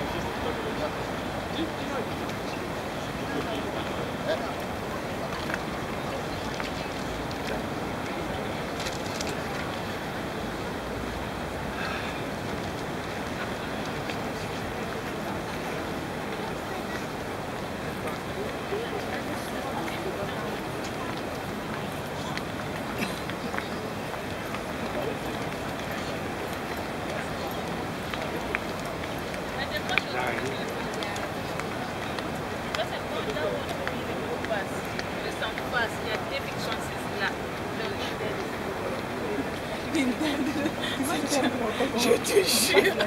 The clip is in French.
にシステムとして il y a des. Je te jure.